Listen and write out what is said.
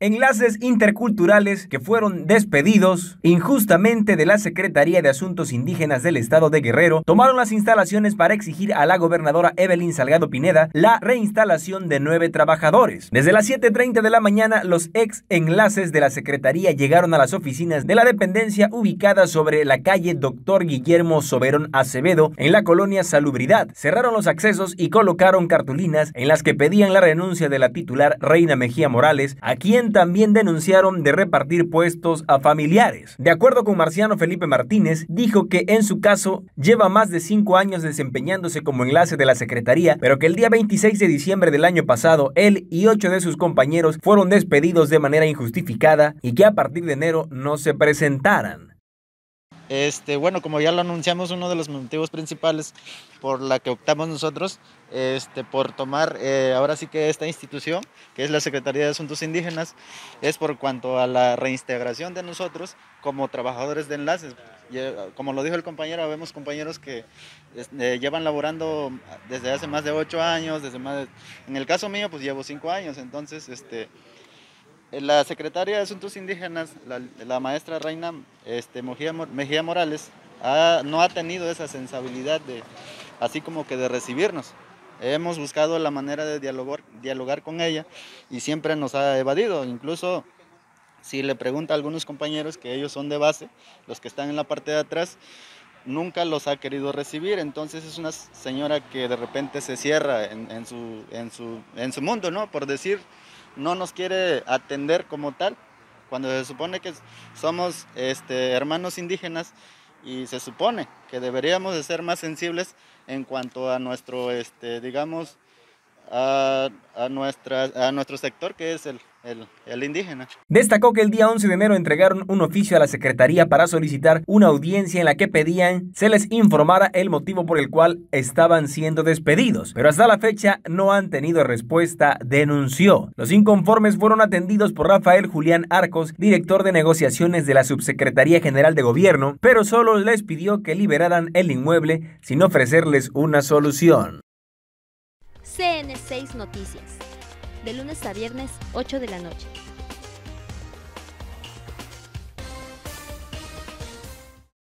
Enlaces interculturales que fueron despedidos injustamente de la Secretaría de Asuntos Indígenas del Estado de Guerrero tomaron las instalaciones para exigir a la gobernadora Evelyn Salgado Pineda la reinstalación de nueve trabajadores. Desde las 7.30 de la mañana, los ex enlaces de la Secretaría llegaron a las oficinas de la dependencia ubicada sobre la calle Doctor Guillermo Soberón Acevedo en la colonia Salubridad. Cerraron los accesos y colocaron cartulinas en las que pedían la renuncia de la titular Reina Mejía Morales, a quien también denunciaron de repartir puestos a familiares. De acuerdo con Marciano Felipe Martínez, dijo que en su caso lleva más de cinco años desempeñándose como enlace de la Secretaría, pero que el día 26 de diciembre del año pasado él y ocho de sus compañeros fueron despedidos de manera injustificada y que a partir de enero no se presentaran. Este, bueno, como ya lo anunciamos, uno de los motivos principales por la que optamos nosotros, este, por tomar eh, ahora sí que esta institución, que es la Secretaría de Asuntos Indígenas, es por cuanto a la reintegración de nosotros como trabajadores de enlaces. Eh, como lo dijo el compañero, vemos compañeros que este, llevan laborando desde hace más de ocho años, desde más en el caso mío, pues llevo cinco años, entonces, este, la secretaria de Asuntos Indígenas, la, maestra Reina este, Mejía, Morales, no ha tenido esa sensibilidad de, así como que de recibirnos. Hemos buscado la manera de dialogar, con ella y siempre nos ha evadido. Incluso si le pregunta a algunos compañeros que ellos son de base, los que están en la parte de atrás, nunca los ha querido recibir. Entonces es una señora que de repente se cierra en, su, en su mundo, ¿no? Por decir, no nos quiere atender como tal, cuando se supone que somos este, hermanos indígenas y se supone que deberíamos de ser más sensibles en cuanto a nuestro, este, digamos, a, nuestro sector que es el, el, indígena. Destacó que el día 11 de enero entregaron un oficio a la Secretaría para solicitar una audiencia en la que pedían se les informara el motivo por el cual estaban siendo despedidos, pero hasta la fecha no han tenido respuesta, denunció. Los inconformes fueron atendidos por Rafael Julián Arcos, director de negociaciones de la Subsecretaría General de Gobierno, pero solo les pidió que liberaran el inmueble sin ofrecerles una solución. CN6 Noticias de lunes a viernes, 8 de la noche.